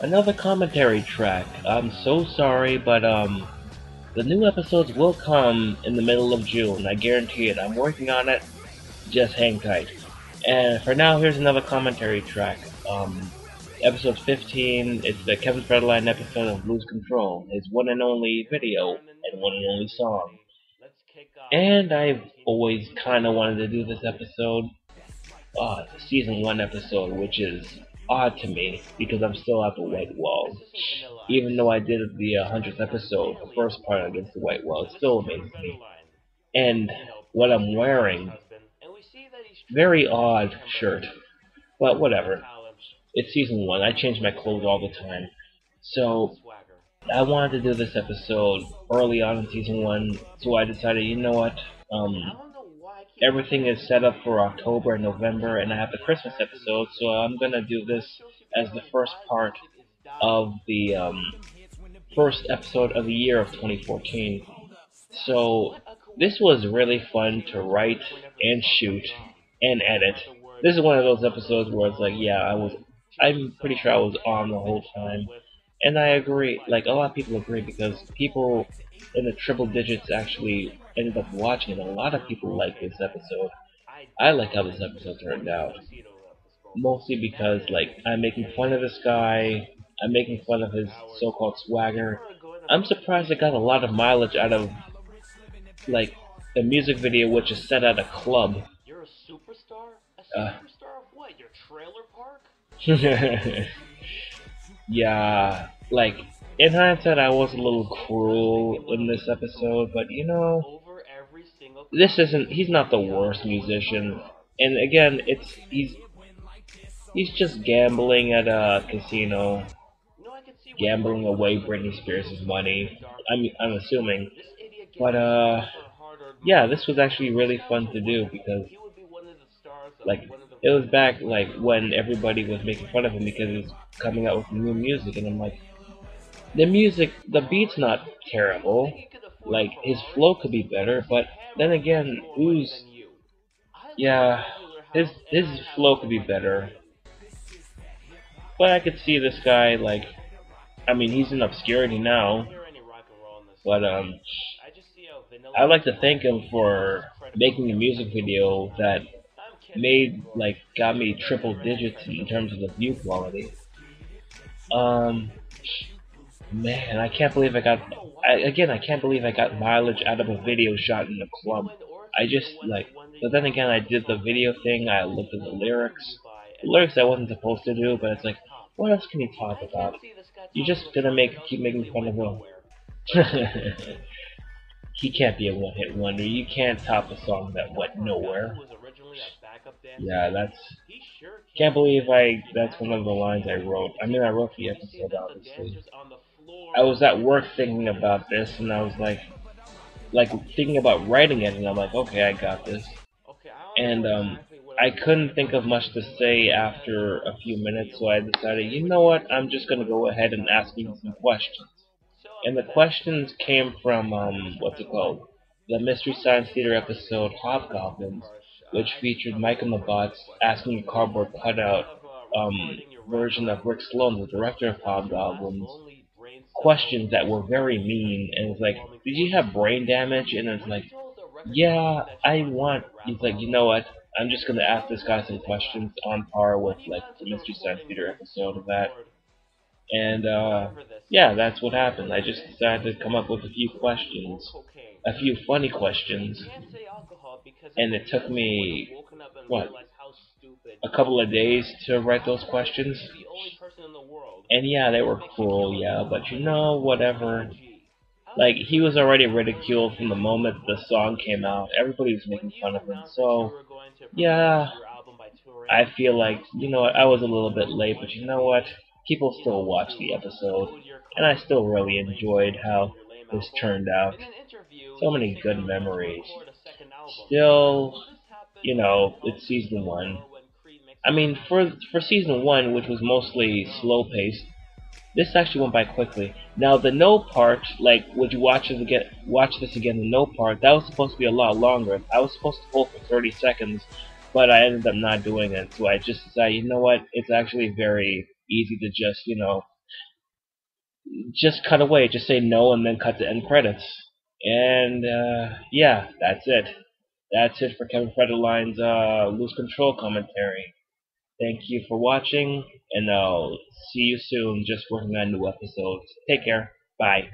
Another commentary track. I'm so sorry, but um, the new episodes will come in the middle of June. I guarantee it. I'm working on it. Just hang tight. And for now, here's another commentary track. Um, episode 15. It's the Kevin Federline episode of Lose Control. His one and only video and one and only song. And I've always kind of wanted to do this episode. Uh, season 1 episode, which is odd to me because I'm still at the White Wall. Even though I did the uh, 100th episode, the first part against the White Wall, it still amazes me. And what I'm wearing, very odd shirt, but whatever. It's season 1, I change my clothes all the time. So, I wanted to do this episode early on in season 1, so I decided, you know what, um, everything is set up for October and November, and I have the Christmas episode, so I'm gonna do this as the first part of the um, first episode of the year of 2014. So this was really fun to write and shoot and edit. This is one of those episodes where it's like, yeah, I was, I'm pretty sure I was on the whole time, and I agree. Like a lot of people agree because people in the triple digits actually ended up watching it. A lot of people like this episode. I like how this episode turned out. Mostly because, like, I'm making fun of this guy. I'm making fun of his so-called swagger. I'm surprised it got a lot of mileage out of, like, the music video, which is set at a club. You're a superstar? A Uh. superstar of what? Your trailer park? yeah, like, in hindsight, I was a little cruel in this episode, but you know, this isn't he's not the worst musician. And again it's he's he's just gambling at a casino. Gambling away Britney Spears' money. I'm I'm assuming. But uh yeah this was actually really fun to do because He would be one of the stars of like it was back like when everybody was making fun of him because he was coming out with new music and I'm like the music the beat's not terrible like his flow could be better but then again. I Yeah, his his flow could be better. But I could see this guy like, I mean, he's in obscurity now. But um, I like to thank him for making a music video that. Made like got me triple digits in terms of the view quality. Um, man, I can't believe I got. I, again, I can't believe I got mileage out of a video shot in a club. I just like, but then again, I did the video thing. I looked at the lyrics. The lyrics I wasn't supposed to do, but it's like, what else can you talk about? You're just gonna make keep making fun of him. he can't be a one-hit wonder. You can't top a song that went nowhere. Yeah, that's. Can't believe I. That's one of the lines I wrote. I mean, I wrote the episode obviously. I was at work thinking about this, and I was like, like thinking about writing it, and I'm like, okay, I got this. And um, I couldn't think of much to say after a few minutes, so I decided, you know what? I'm just gonna go ahead and ask you some questions. And the questions came from um, what's it called? The Mystery Science Theater episode Hobgoblins, which featured the Bots asking a cardboard cutout um, version of Rick Sloane, the director of Hobgoblins, questions that were very mean. And it's like, did you have brain damage? And it's like, yeah, I want. He's like, you know what? I'm just gonna ask this guy some questions on par with like the Mystery Science Theater episode of that. And uh, yeah, that's what happened. I just decided to come up with a few questions, a few funny questions, and it took me what a couple of days to write those questions. And yeah, they were cool, yeah, but you know, whatever. Like he was already ridiculed from the moment the song came out. Everybody was making fun of him, so yeah, I feel like you know I was a little bit late, but you know what? People still watch the episode, and I still really enjoyed how this turned out. So many good memories. Still, you know, it's season one. I mean, for for season one, which was mostly slow paced, this actually went by quickly. Now the no part, like would you watch this again? Watch this again. The no part that was supposed to be a lot longer. I was supposed to hold for 30 seconds, but I ended up not doing it. So I just decided, you know what? It's actually very easy to just, you know, just cut away. Just say no and then cut to end credits. And uh, yeah, that's it. That's it for Kevin Federline's uh, Lose Control commentary. Thank you for watching, and I'll see you soon. Just working on new episodes. Take care. Bye.